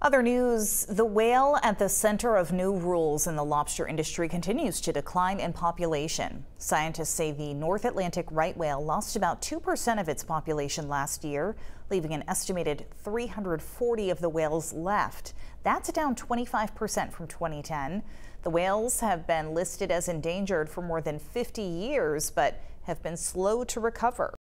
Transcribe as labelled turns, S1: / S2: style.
S1: Other news the whale at the center of new rules in the lobster industry continues to decline in population. Scientists say the North Atlantic right whale lost about 2% of its population last year, leaving an estimated 340 of the whales left. That's down 25% from 2010. The whales have been listed as endangered for more than 50 years, but have been slow to recover.